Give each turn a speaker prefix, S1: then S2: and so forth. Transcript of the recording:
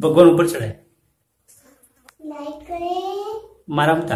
S1: भगवान ऊपर चढ़े।
S2: लाइक करें।
S1: मारा मत